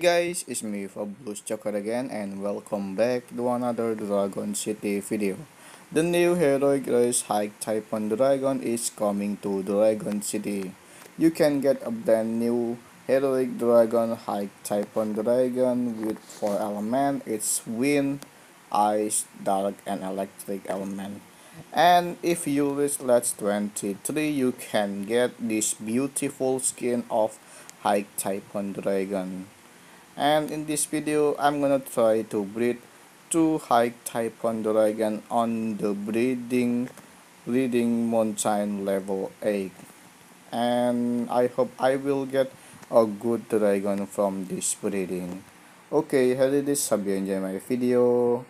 guys, it's me Fabulous Joker again and welcome back to another Dragon City video. The new heroic race High Typhoon Dragon is coming to Dragon City. You can get a brand new heroic dragon High Typhoon Dragon with 4 elements. It's wind, ice, dark and electric element. And if you reach level 23 you can get this beautiful skin of High Typhoon Dragon and in this video I'm gonna try to breed two high Typhoon dragon on the breeding breeding mountain level 8 and I hope I will get a good dragon from this breeding okay here it is hope you enjoy my video